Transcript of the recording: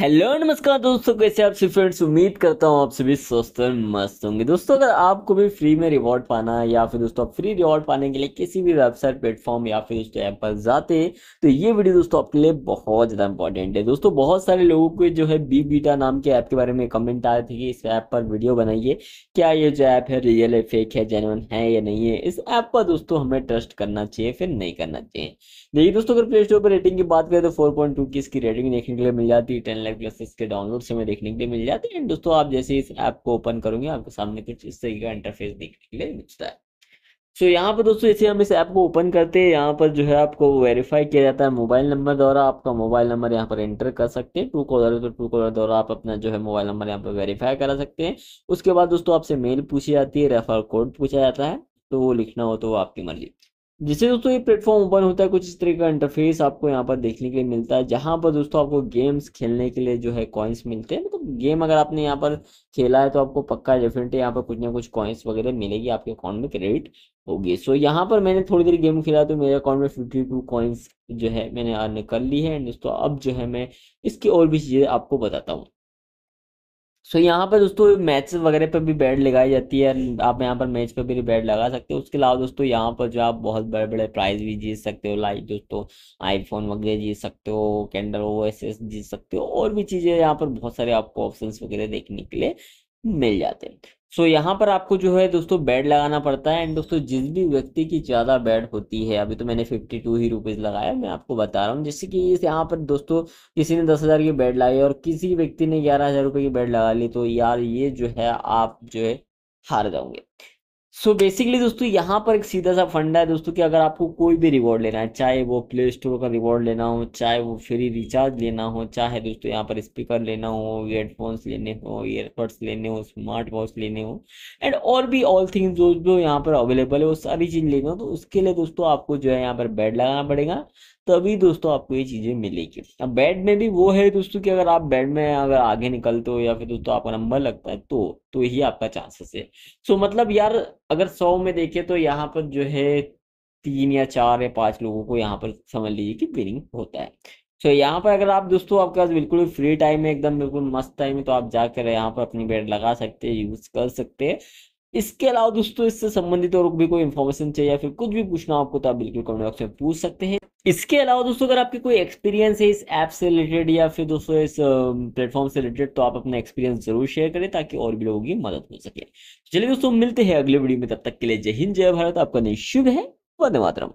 Hello, नमस्कार दोस्तों, कैसे आप सभी फ्रेंड्स उम्मीद करता हूँ आप सभी स्वस्थ और मस्त होंगे। दोस्तों, अगर आपको भी फ्री में रिवॉर्ड पाना है, या फिर दोस्तों, आप फ्री रिवॉर्ड पाने के लिए किसी भी वेबसाइट प्लेटफॉर्म या फिर दोस्तों ऐप पर जाते हैं तो ये वीडियो दोस्तों आपके लिए बहुत ज़्यादा इंपॉर्टेंट है। दोस्तों, बहुत सारे लोगों को जो है बी बीटा नाम के ऐप के बारे में कमेंट आए थे कि इस ऐप पर वीडियो बनाइए। क्या ये जो ऐप है रियल है फेक है जेनवन है या नहीं है? इस ऐप पर दोस्तों हमें ट्रस्ट करना चाहिए, फिर नहीं करना चाहिए। देखिए दोस्तों, अगर प्ले स्टोर पर रेटिंग की बात करें तो फोर की इसकी रेटिंग देखने के लिए मिल जाती है टेन लाख प्लस इसके डाउनलोड से हमें देखने के लिए मिल जाते हैं। दोस्तों आप जैसे इस ऐप को ओपन करोगे आपके सामने कुछ इस तरीके का इंटरफेस देखने के लिए मिलता है। सो so, यहाँ पर दोस्तों जैसे हम इस ऐप को ओपन करते हैं यहाँ पर जो है आपको वेरीफाई किया जाता है मोबाइल नंबर द्वारा। आपका मोबाइल नंबर यहाँ पर एंटर कर सकते हैं। ट्रू कॉलर तो ट्रू कॉलर द्वारा आप अपना जो है मोबाइल नंबर यहाँ पर वेरीफाई करा सकते हैं। उसके बाद दोस्तों आपसे मेल पूछी जाती है रेफर कोड पूछा जाता है। तो वो लिखना हो तो वो आपकी मर्ज़ी। जिससे दोस्तों ये प्लेटफॉर्म ओपन होता है, कुछ इस तरह का इंटरफेस आपको यहाँ पर देखने के लिए मिलता है, जहाँ पर दोस्तों आपको गेम्स खेलने के लिए जो है कॉइन्स मिलते हैं। मतलब तो गेम अगर आपने यहाँ पर खेला है तो आपको पक्का डेफिनेटली यहाँ पर कुछ ना कुछ कॉइन्स वगैरह मिलेगी आपके अकाउंट में क्रेडिट होगी। सो यहाँ पर मैंने थोड़ी देर गेम खेला तो मेरे अकाउंट में फिफ्टी टू कॉइन्स जो है मैंने अर्न कर ली है। दोस्तों अब जो है मैं इसकी और भी चीज़ें आपको बताता हूँ। सो so, यहाँ पर दोस्तों मैच वगैरह पर भी बैट लगाई जाती है आप यहाँ पर मैच पर भी बैट लगा सकते हो। उसके अलावा दोस्तों यहाँ पर जो आप बहुत बड़े बड़े प्राइज भी जीत सकते हो लाइक दोस्तों आईफोन वगैरह जीत सकते हो कैंडल ओ एस एस जीत सकते हो और भी चीज़ें यहाँ पर बहुत सारे आपको ऑप्शन वगैरह देखने के लिए मिल जाते हैं। सो so, यहाँ पर आपको जो है दोस्तों बेड लगाना पड़ता है एंड दोस्तों जिस भी व्यक्ति की ज़्यादा बेड होती है अभी तो मैंने फिफ्टी टू ही रुपीज़ लगाया मैं आपको बता रहा हूँ। जैसे कि इस यहाँ पर दोस्तों किसी ने दस हज़ार की बेड लगाई और किसी व्यक्ति ने ग्यारह हज़ार रुपये की बेड लगा ली तो यार ये जो है आप जो है हार जाओगे। सो बेसिकली दोस्तों यहाँ पर एक सीधा सा फंडा है दोस्तों कि अगर आपको कोई भी रिवॉर्ड लेना है चाहे वो प्ले स्टोर का रिवॉर्ड लेना हो चाहे वो फ्री रिचार्ज लेना हो चाहे दोस्तों यहाँ पर स्पीकर लेना हो हेडफोन्स लेने हो ईयरबड्स लेने हो स्मार्ट वॉच लेने हो एंड और भी ऑल थिंग्स जो जो यहाँ पर अवेलेबल है वो सारी चीज़ लेनी हो तो उसके लिए दोस्तों आपको जो है यहाँ पर बेड लगाना पड़ेगा तभी दोस्तों आपको ये चीज़ें मिलेगी। अब बेड में भी वो है दोस्तों कि अगर आप बेड में अगर आगे निकलते हो या फिर दोस्तों आपका नंबर लगता है तो तो ही आपका चांसेस है। सो so, मतलब यार अगर सौ में देखें तो यहाँ पर जो है तीन या चार या पाँच लोगों को यहाँ पर समझ लीजिए कि विनिंग होता है। सो so, यहाँ पर अगर आप दोस्तों आपके पास बिल्कुल फ्री टाइम है एकदम बिल्कुल मस्त टाइम है तो आप जाकर यहाँ पर अपनी बेड लगा सकते हैं यूज़ कर सकते हैं। इसके अलावा दोस्तों इससे संबंधित और भी कोई इन्फॉर्मेशन चाहिए या फिर कुछ भी पूछना आपको तो आप बिल्कुल कमेंट बॉक्स में पूछ सकते हैं। इसके अलावा दोस्तों, अगर आपके कोई एक्सपीरियंस है इस ऐप से रिलेटेड या फिर दोस्तों इस प्लेटफॉर्म से रिलेटेड तो आप अपना एक्सपीरियंस ज़रूर शेयर करें ताकि और भी लोगों की मदद हो सके। चलिए दोस्तों, मिलते हैं अगले वीडियो में, तब तक के लिए जय हिंद, जय भारत। आपका नहीं शुभ है। वंदे मातरम।